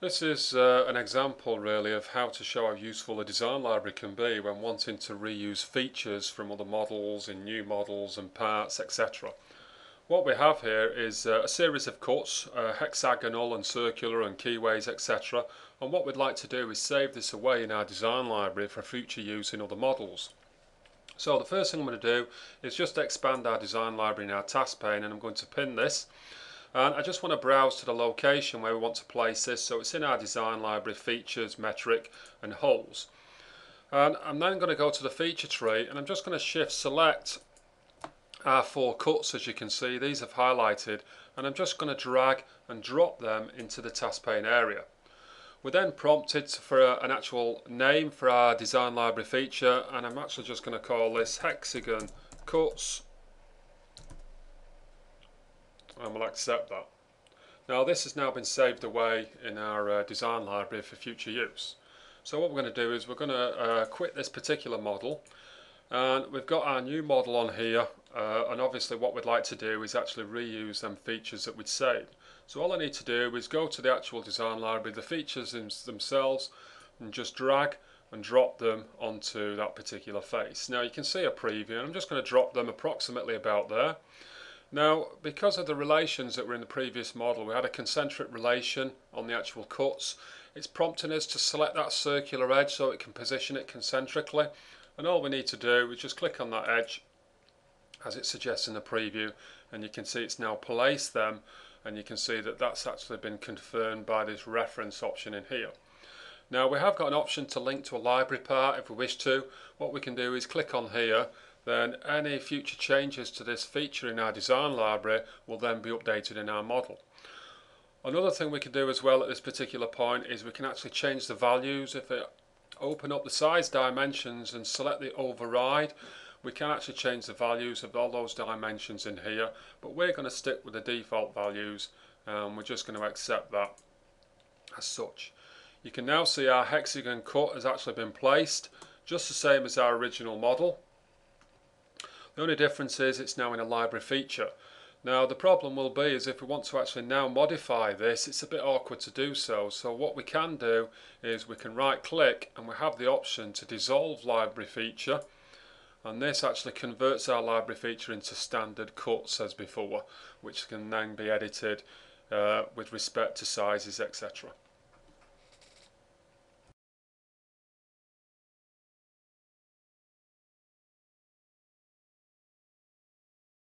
This is uh, an example really of how to show how useful a design library can be when wanting to reuse features from other models in new models and parts etc. What we have here is uh, a series of cuts, uh, hexagonal and circular and keyways etc. And what we'd like to do is save this away in our design library for future use in other models. So the first thing I'm going to do is just expand our design library in our task pane and I'm going to pin this and I just want to browse to the location where we want to place this. So it's in our design library features metric and holes. And I'm then going to go to the feature tree and I'm just going to shift select our four cuts as you can see. These have highlighted and I'm just going to drag and drop them into the task pane area. We're then prompted for a, an actual name for our design library feature and I'm actually just going to call this hexagon cuts and we'll accept that. Now this has now been saved away in our uh, design library for future use. So what we're going to do is we're going to uh, quit this particular model and we've got our new model on here uh, and obviously what we'd like to do is actually reuse them features that we'd saved. So all I need to do is go to the actual design library, the features themselves and just drag and drop them onto that particular face. Now you can see a preview and I'm just going to drop them approximately about there. Now, because of the relations that were in the previous model, we had a concentric relation on the actual cuts. It's prompting us to select that circular edge so it can position it concentrically. And all we need to do is just click on that edge as it suggests in the preview and you can see it's now placed them and you can see that that's actually been confirmed by this reference option in here. Now we have got an option to link to a library part if we wish to. What we can do is click on here then any future changes to this feature in our design library will then be updated in our model. Another thing we can do as well at this particular point is we can actually change the values. If we open up the size dimensions and select the override, we can actually change the values of all those dimensions in here, but we're going to stick with the default values and we're just going to accept that as such. You can now see our hexagon cut has actually been placed, just the same as our original model. The only difference is it's now in a library feature. Now the problem will be is if we want to actually now modify this it's a bit awkward to do so so what we can do is we can right click and we have the option to dissolve library feature and this actually converts our library feature into standard cuts as before which can then be edited uh, with respect to sizes etc.